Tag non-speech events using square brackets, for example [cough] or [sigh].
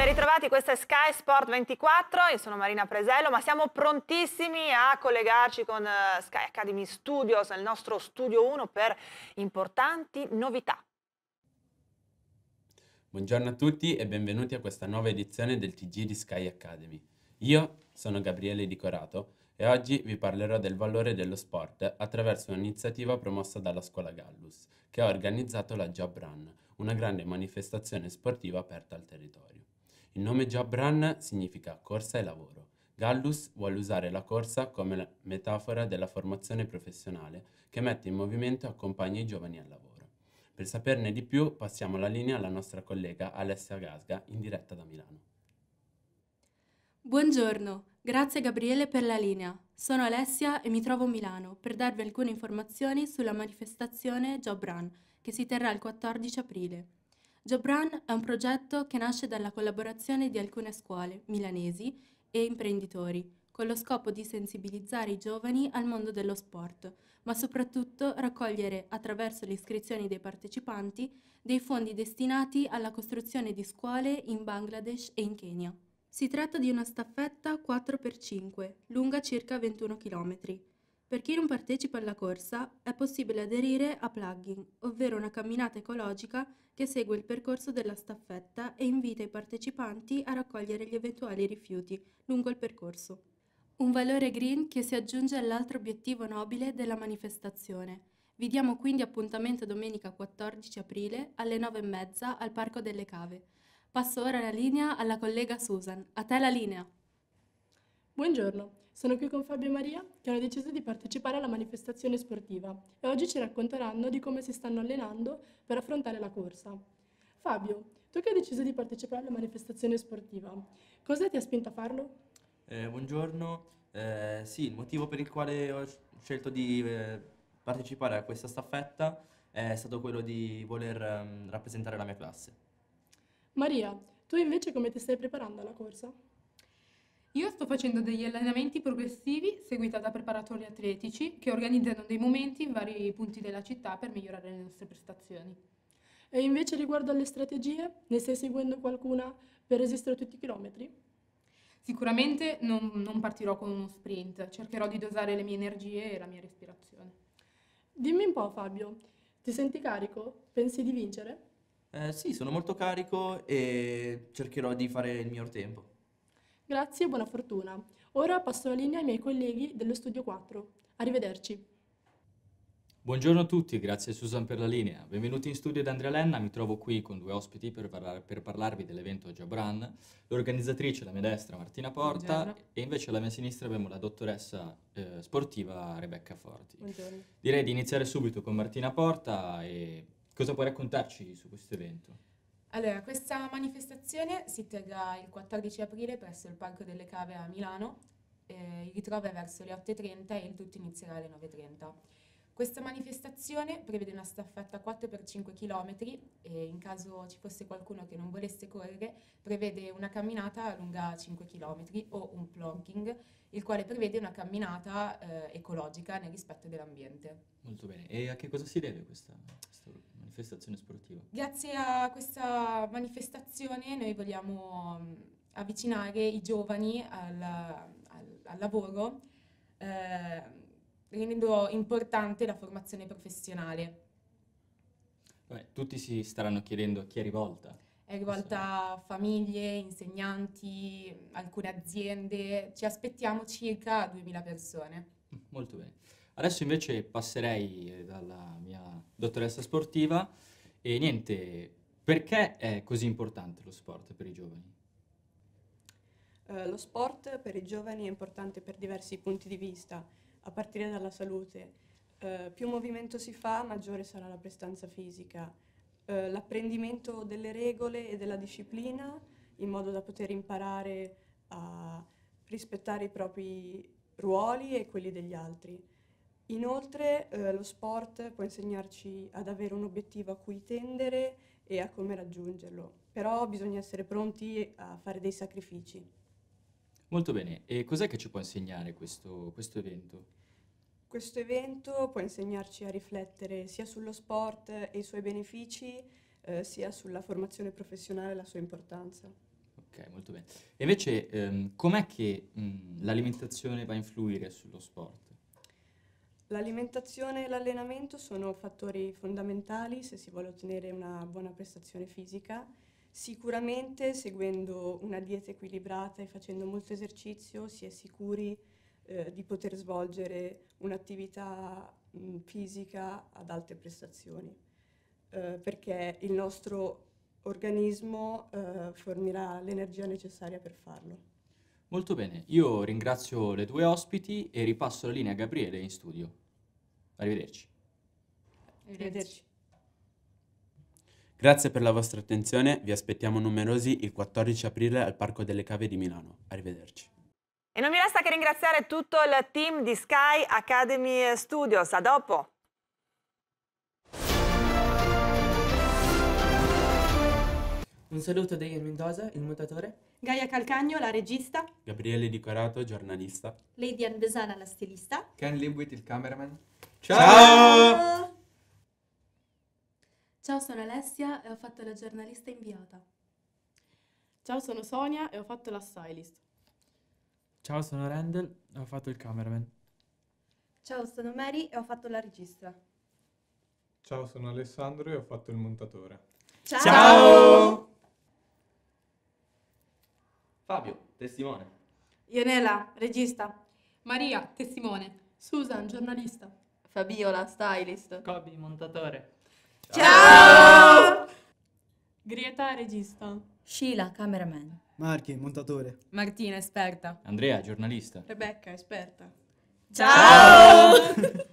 Ben ritrovati, questo è Sky Sport 24, io sono Marina Presello, ma siamo prontissimi a collegarci con uh, Sky Academy Studios, nel nostro studio 1 per importanti novità. Buongiorno a tutti e benvenuti a questa nuova edizione del TG di Sky Academy. Io sono Gabriele Di Corato e oggi vi parlerò del valore dello sport attraverso un'iniziativa promossa dalla scuola Gallus, che ha organizzato la Job Run, una grande manifestazione sportiva aperta al territorio. Il nome Job Run significa corsa e lavoro. Gallus vuole usare la corsa come metafora della formazione professionale che mette in movimento e accompagna i giovani al lavoro. Per saperne di più passiamo la linea alla nostra collega Alessia Gasga in diretta da Milano. Buongiorno, grazie Gabriele per la linea. Sono Alessia e mi trovo a Milano per darvi alcune informazioni sulla manifestazione Job Run che si terrà il 14 aprile. Job Run è un progetto che nasce dalla collaborazione di alcune scuole milanesi e imprenditori con lo scopo di sensibilizzare i giovani al mondo dello sport, ma soprattutto raccogliere attraverso le iscrizioni dei partecipanti dei fondi destinati alla costruzione di scuole in Bangladesh e in Kenya. Si tratta di una staffetta 4x5, lunga circa 21 km. Per chi non partecipa alla corsa è possibile aderire a Plugging, ovvero una camminata ecologica che segue il percorso della staffetta e invita i partecipanti a raccogliere gli eventuali rifiuti lungo il percorso. Un valore green che si aggiunge all'altro obiettivo nobile della manifestazione. Vi diamo quindi appuntamento domenica 14 aprile alle 9.30 al Parco delle Cave. Passo ora la linea alla collega Susan. A te la linea. Buongiorno, sono qui con Fabio e Maria che hanno deciso di partecipare alla manifestazione sportiva e oggi ci racconteranno di come si stanno allenando per affrontare la corsa. Fabio, tu che hai deciso di partecipare alla manifestazione sportiva, cosa ti ha spinto a farlo? Eh, buongiorno, eh, sì, il motivo per il quale ho scelto di eh, partecipare a questa staffetta è stato quello di voler ehm, rappresentare la mia classe. Maria, tu invece come ti stai preparando alla corsa? Io sto facendo degli allenamenti progressivi seguita da preparatori atletici che organizzano dei momenti in vari punti della città per migliorare le nostre prestazioni. E invece riguardo alle strategie, ne stai seguendo qualcuna per resistere a tutti i chilometri? Sicuramente non, non partirò con uno sprint, cercherò di dosare le mie energie e la mia respirazione. Dimmi un po' Fabio, ti senti carico? Pensi di vincere? Eh, sì, sono molto carico e cercherò di fare il miglior tempo. Grazie e buona fortuna. Ora passo la linea ai miei colleghi dello Studio 4. Arrivederci. Buongiorno a tutti, grazie Susan per la linea. Benvenuti in studio da Andrea Lenna, mi trovo qui con due ospiti per, parlar- per parlarvi dell'evento Jabran, l'organizzatrice alla mia destra Martina Porta Buongiorno. e invece alla mia sinistra abbiamo la dottoressa eh, sportiva Rebecca Forti. Buongiorno. Direi di iniziare subito con Martina Porta e cosa puoi raccontarci su questo evento? Allora, questa manifestazione si terrà il 14 aprile presso il Parco delle Cave a Milano, eh, il ritrovo è verso le 8.30 e il tutto inizierà alle 9.30. Questa manifestazione prevede una staffetta 4x5 km e in caso ci fosse qualcuno che non volesse correre prevede una camminata lunga 5 km o un plogging, il quale prevede una camminata eh, ecologica nel rispetto dell'ambiente. Molto bene, e a che cosa si deve questa manifestazione sportiva? Grazie a questa manifestazione noi vogliamo mh, avvicinare i giovani al, al- al lavoro, eh, rendendo importante la formazione professionale. Vabbè, tutti si staranno chiedendo a chi è rivolta. È rivolta a famiglie, insegnanti, alcune aziende, ci aspettiamo circa 2000 persone. Mm, Molto bene. Adesso invece passerei eh, dalla mia dottoressa sportiva e niente, perché è così importante lo sport per i giovani? Eh, lo sport per i giovani è importante per diversi punti di vista, a partire dalla salute. Eh, più movimento si fa, maggiore sarà la prestanza fisica. Eh, l'apprendimento delle regole e della disciplina, in modo da poter imparare a rispettare i propri ruoli e quelli degli altri. Inoltre, eh, lo sport può insegnarci ad avere un obiettivo a cui tendere e a come raggiungerlo, però bisogna essere pronti a fare dei sacrifici. Molto bene, e cos'è che ci può insegnare questo, questo evento? Questo evento può insegnarci a riflettere sia sullo sport e i suoi benefici, eh, sia sulla formazione professionale e la sua importanza. Ok, molto bene. E invece, ehm, com'è che mh, l'alimentazione va a influire sullo sport? L'alimentazione e l'allenamento sono fattori fondamentali se si vuole ottenere una buona prestazione fisica. Sicuramente seguendo una dieta equilibrata e facendo molto esercizio si è sicuri eh, di poter svolgere un'attività mh, fisica ad alte prestazioni, eh, perché il nostro organismo eh, fornirà l'energia necessaria per farlo. Molto bene, io ringrazio le due ospiti e ripasso la linea a Gabriele in studio. Arrivederci. Arrivederci. Grazie per la vostra attenzione, vi aspettiamo numerosi il 14 aprile al Parco delle Cave di Milano. Arrivederci. E non mi resta che ringraziare tutto il team di Sky Academy Studios. A dopo! Un saluto da Ian Mendoza, il mutatore. Gaia Calcagno, la regista. Gabriele Di Corato, giornalista. Lady Ann Besana, la stilista. Ken Libwit, il cameraman. Ciao! Ciao, sono Alessia e ho fatto la giornalista inviata. Ciao, sono Sonia e ho fatto la stylist. Ciao, sono Randall e ho fatto il cameraman. Ciao, sono Mary e ho fatto la registra. Ciao, sono Alessandro e ho fatto il montatore. Ciao! Ciao! Fabio, testimone. Ionela, regista. Maria, testimone. Susan, giornalista. Fabiola, stylist. Kobe, montatore. Ciao! Grieta, regista. Sheila, cameraman. Marchi, montatore. Martina, esperta. Andrea, giornalista. Rebecca, esperta. Ciao! [laughs]